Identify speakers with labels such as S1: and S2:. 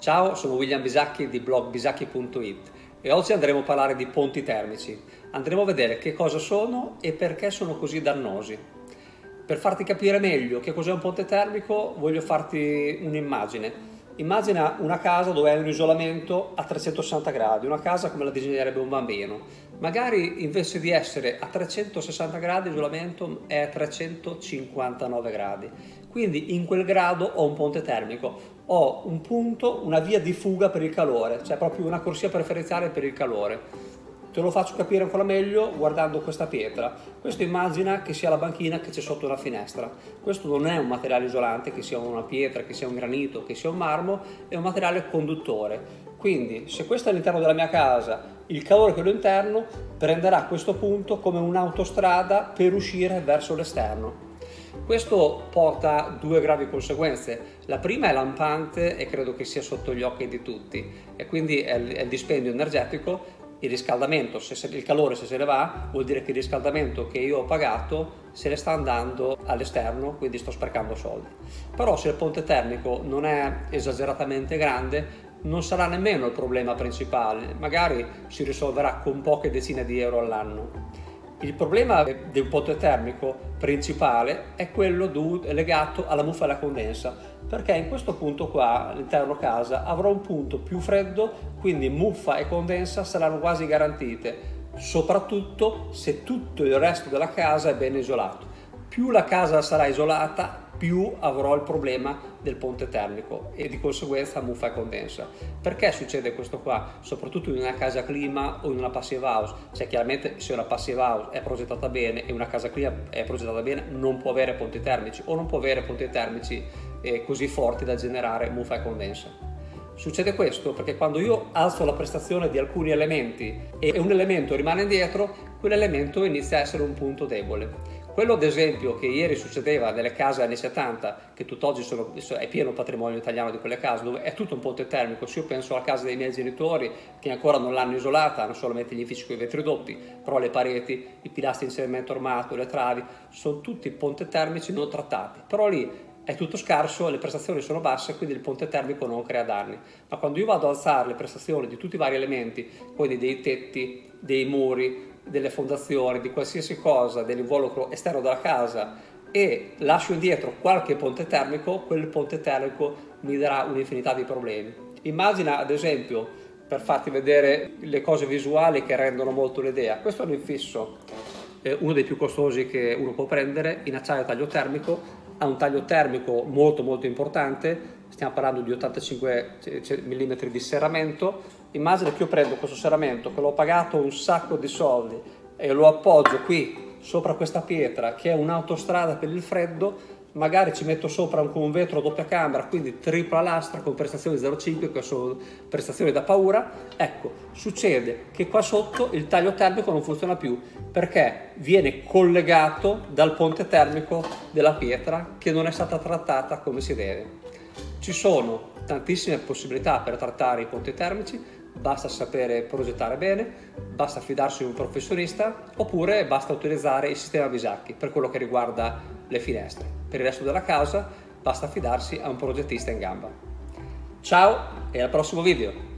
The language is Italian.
S1: Ciao, sono William Bisacchi di blog bisacchi.it e oggi andremo a parlare di ponti termici. Andremo a vedere che cosa sono e perché sono così dannosi. Per farti capire meglio che cos'è un ponte termico voglio farti un'immagine. Immagina una casa dove hai un isolamento a 360 gradi, una casa come la disegnerebbe un bambino. Magari invece di essere a 360 gradi l'isolamento è a 359 gradi. Quindi in quel grado ho un ponte termico, ho un punto, una via di fuga per il calore, cioè proprio una corsia preferenziale per il calore. Te lo faccio capire ancora meglio guardando questa pietra. Questo immagina che sia la banchina che c'è sotto la finestra. Questo non è un materiale isolante, che sia una pietra, che sia un granito, che sia un marmo, è un materiale conduttore. Quindi se questo è all'interno della mia casa, il calore che ho all'interno prenderà questo punto come un'autostrada per uscire verso l'esterno. Questo porta due gravi conseguenze. La prima è lampante e credo che sia sotto gli occhi di tutti e quindi è il dispendio energetico il riscaldamento, se il calore se se ne va, vuol dire che il riscaldamento che io ho pagato se ne sta andando all'esterno, quindi sto sprecando soldi. Però se il ponte termico non è esageratamente grande, non sarà nemmeno il problema principale, magari si risolverà con poche decine di euro all'anno. Il problema del ponte termico principale è quello legato alla muffa e alla condensa, perché in questo punto qua, all'interno casa, avrò un punto più freddo, quindi muffa e condensa saranno quasi garantite, soprattutto se tutto il resto della casa è ben isolato. Più la casa sarà isolata, più avrò il problema del ponte termico e di conseguenza muffa e condensa. Perché succede questo qua? Soprattutto in una casa clima o in una passive house. Cioè chiaramente se una passive house è progettata bene e una casa clima è progettata bene non può avere ponti termici o non può avere ponti termici eh, così forti da generare muffa e condensa. Succede questo perché quando io alzo la prestazione di alcuni elementi e un elemento rimane indietro, quell'elemento inizia a essere un punto debole. Quello ad esempio che ieri succedeva nelle case anni 70, che tutt'oggi sono, è pieno patrimonio italiano di quelle case, dove è tutto un ponte termico, se io penso alla casa dei miei genitori che ancora non l'hanno isolata, hanno solamente gli infissi con i vetri doppi, però le pareti, i pilastri in cemento armato, le travi, sono tutti ponti termici non trattati, però lì è tutto scarso, le prestazioni sono basse, quindi il ponte termico non crea danni. Ma quando io vado ad alzare le prestazioni di tutti i vari elementi, quindi dei tetti, dei muri, delle fondazioni, di qualsiasi cosa, dell'involucro esterno della casa e lascio indietro qualche ponte termico, quel ponte termico mi darà un'infinità di problemi. Immagina ad esempio, per farti vedere le cose visuali che rendono molto l'idea, questo è un infisso, eh, uno dei più costosi che uno può prendere, in acciaio taglio termico, ha un taglio termico molto molto importante, stiamo parlando di 85 mm di serramento, immagina che io prendo questo serramento che l'ho pagato un sacco di soldi e lo appoggio qui sopra questa pietra che è un'autostrada per il freddo, magari ci metto sopra anche un vetro doppia camera, quindi tripla lastra con prestazioni 0,5 che sono prestazioni da paura, ecco, succede che qua sotto il taglio termico non funziona più perché viene collegato dal ponte termico della pietra che non è stata trattata come si deve. Ci sono tantissime possibilità per trattare i ponti termici, basta sapere progettare bene, basta fidarsi di un professionista oppure basta utilizzare il sistema Bisacchi per quello che riguarda le finestre. Per il resto della casa basta fidarsi a un progettista in gamba. Ciao e al prossimo video!